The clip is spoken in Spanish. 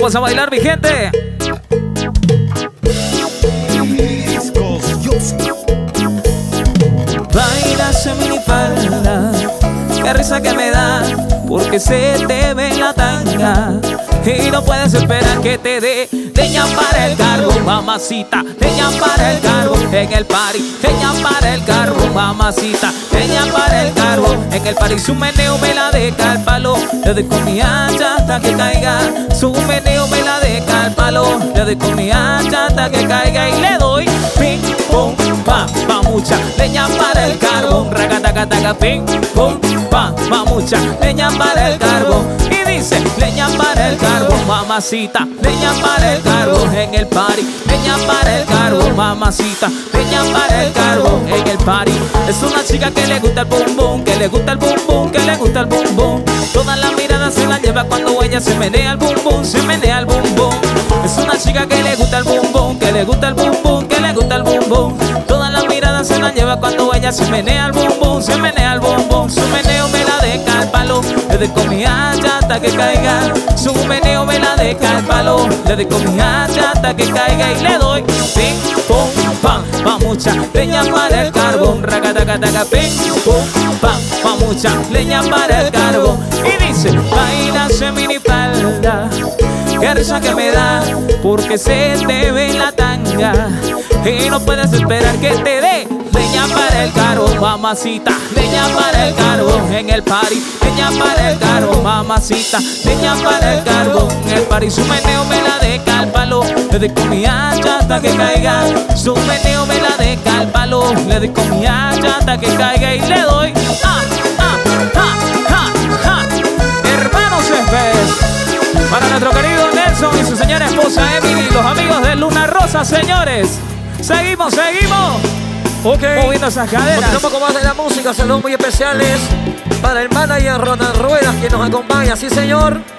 Vamos a bailar, mi gente. Bailas en minifalda, qué risa que me da, porque se te ve la tanga y no puedes esperar que te dé leña para el carro, mamacita, leña para el carro en el party, leña para el carro, mamacita, leña para el en el party, su meneo me la deja al palo, le doy con mi hacha hasta que caiga, su meneo me la deja al palo, le doy con mi hacha hasta que caiga y le doy ping pum pa pa mucha leña para el carbón, taca ping pum pa pa mucha leña para el carbón. Y dice leña para el carbón, mamacita, leña para el carbón. En el party, leña para el carbón, mamacita, leña para el carbón. El Es una chica que le gusta el bum bum, que le gusta el bum bum, que le gusta el bum bum. Todas las miradas se la lleva cuando ella se menea el bum bum, se menea el bum bum. Es una chica que le gusta el bum bum, que le gusta el bum bum, que le gusta el bum bum. Todas las miradas se la lleva cuando ella se menea el bum bum, se menea el bum bum. Su meneo me la deja al palo, con mi hacha hasta que caiga. Su meneo me la deja al palo, con mi hacha hasta que caiga y le doy ping pum pam, pa mucha leña para ping pum pam, pa mucha leña para el carbón. Y dice, baila se minifalda, qué risa que me da, porque se te ve la tanga. Y no puedes esperar que te dé leña para el carbón, mamacita, leña para el carbón en el party, leña para el carbón, mamacita, leña para el carbón en el party, su meneo me la deja al palo, le doy con mi hacha hasta que caiga, su meneo me la deja al palo, le doy con mi hacha y le doy, ah, ah, ah, ah, ah, hermanos Espes, para nuestro querido Nelson y su señora esposa Emily, los amigos de Luna Rosa, señores, seguimos, seguimos. Ok. Moviendo esas caderas. Continuamos con más de la música. Saludos muy especiales para el manager Ronald Ruedas, que nos acompaña. Sí, señor.